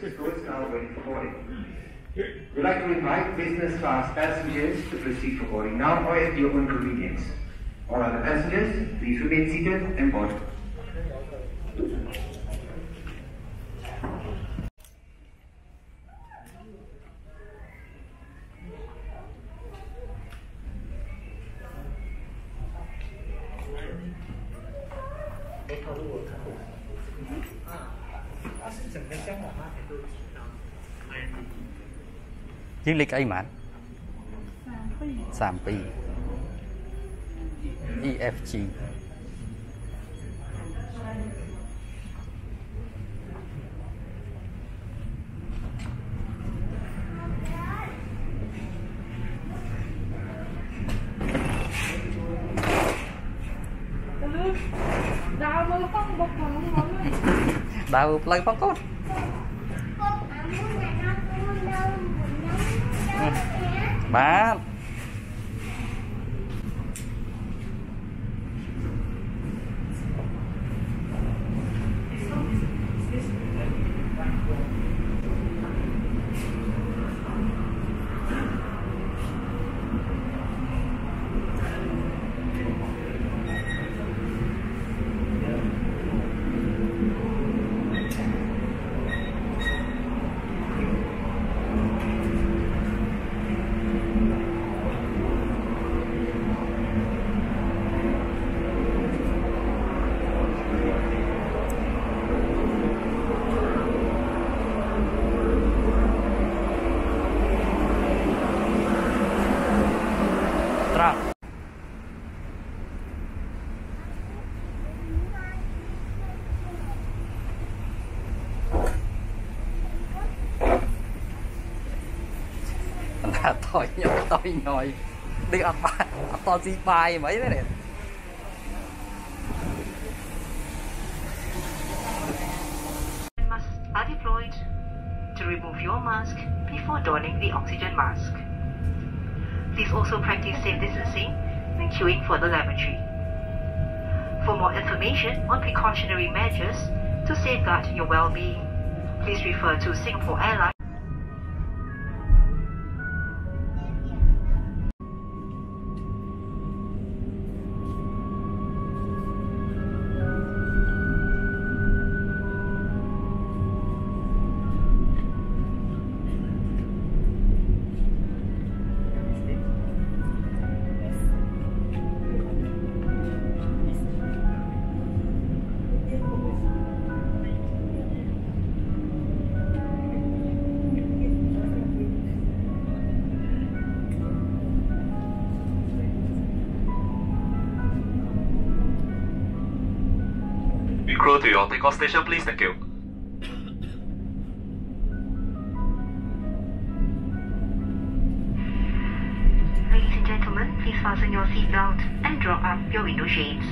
School is now ready for boarding. We'd like to invite business class passengers to proceed for boarding now or at your own convenience. All other passengers, please remain seated and board. យើងលេខអីម៉ាត់32 EFG ដើរផ្លូវផងកូន បាទ អត់ថាថយញយថយញយដេកអត់បានអត់តស៊ីបាយហ្មងទេនេះ masks are deployed to remove your mask before donning the oxygen mask. Please also practice safe distancing when queuing for the lavatory. For more information on precautionary measures to safeguard your well-being, please refer to Singapore Airlines. your takeoff station, please. Thank you. Ladies and gentlemen, please fasten your seatbelt and draw up your window shades.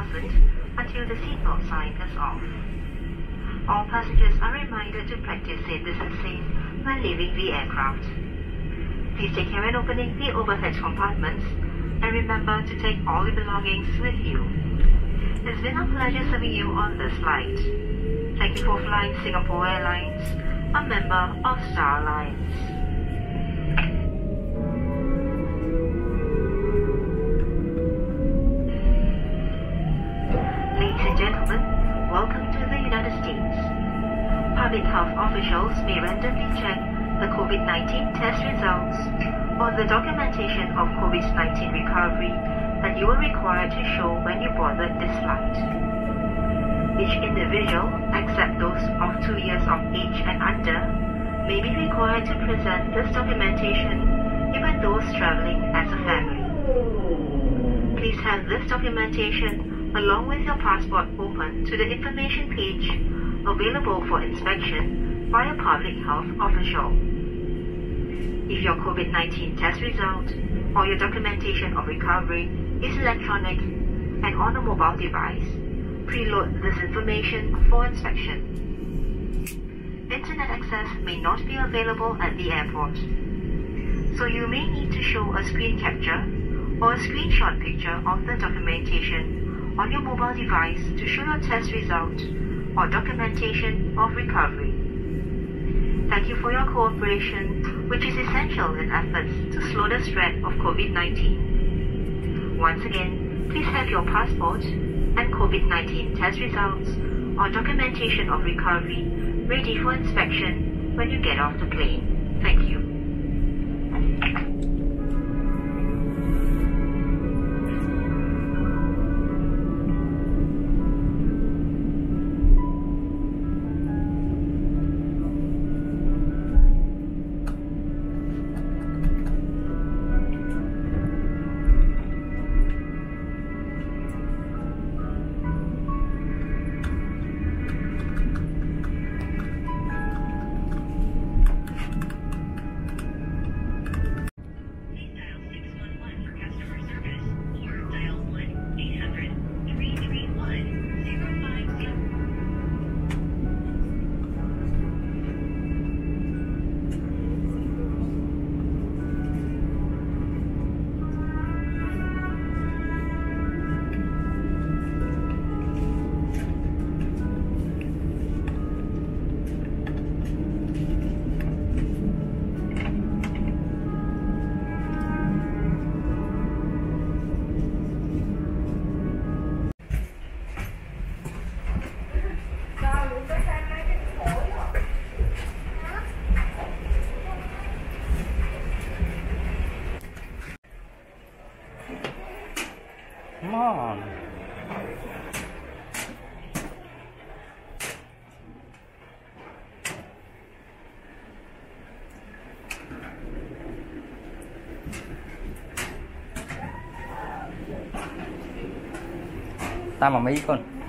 Fastened until the seatbelt sign is off. All passengers are reminded to practice safe distancing when leaving the aircraft. Please take care when opening the overhead compartments and remember to take all your belongings with you. It's been a pleasure serving you on this flight. Thank you for flying Singapore Airlines, a member of Star Alliance. Public health officials may randomly check the COVID-19 test results or the documentation of COVID-19 recovery that you are required to show when you boarded this flight. Each individual, except those of two years of age and under, may be required to present this documentation even those traveling as a family. Please have this documentation along with your passport open to the information page available for inspection by a public health official. If your COVID-19 test result or your documentation of recovery is electronic and on a mobile device, preload this information for inspection. Internet access may not be available at the airport, so you may need to show a screen capture or a screenshot picture of the documentation on your mobile device to show your test result or documentation of recovery. Thank you for your cooperation, which is essential in efforts to slow the spread of COVID-19. Once again, please have your passport and COVID-19 test results or documentation of recovery ready for inspection when you get off the plane. Thank you. Come on. Tam mà mấy con